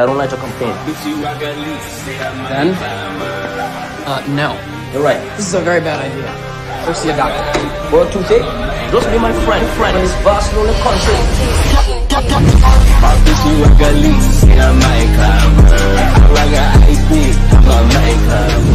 I don't like to complain. Then? Uh, no. You're right. This is a very bad idea. Go see a doctor. World to thick? Just be my friend, friend. It's vast known the country. I might come. I got IP. I'm a.